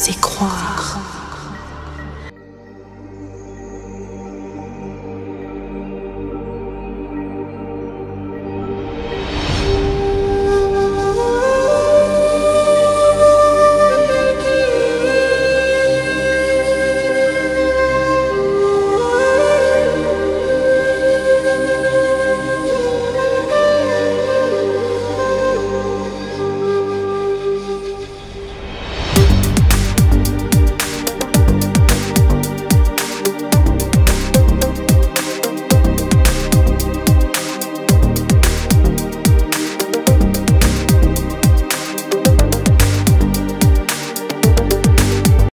laisser croire.